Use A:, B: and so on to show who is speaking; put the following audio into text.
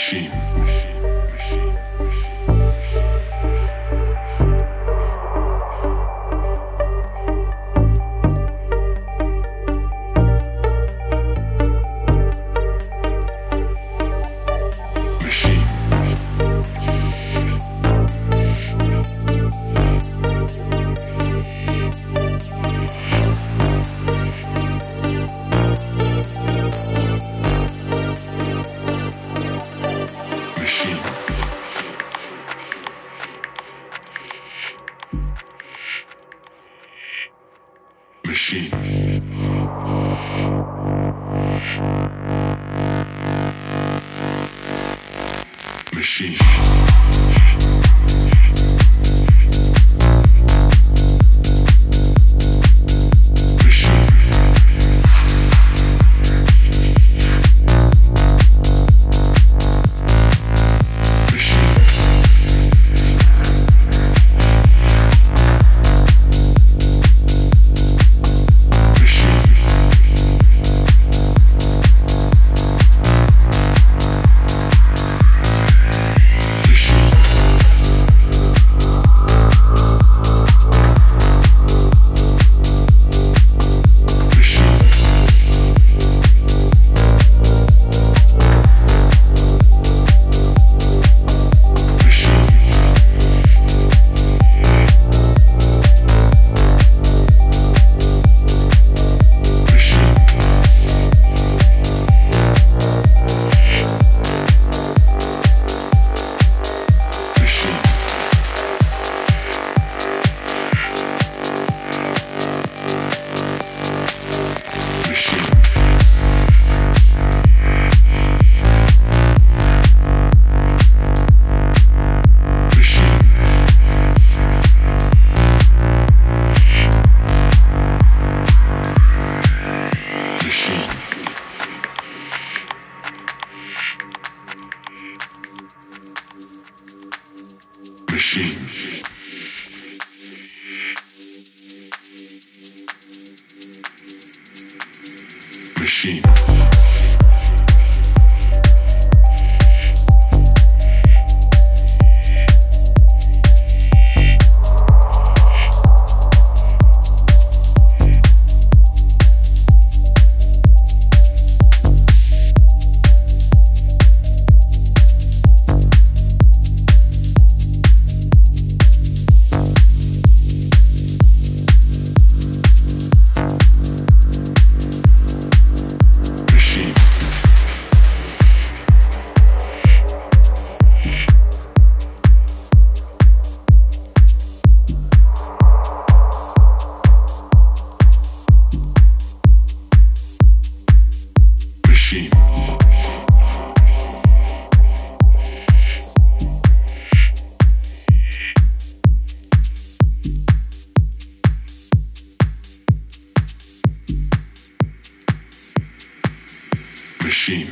A: machine. Machine. Machine. Machine. machine.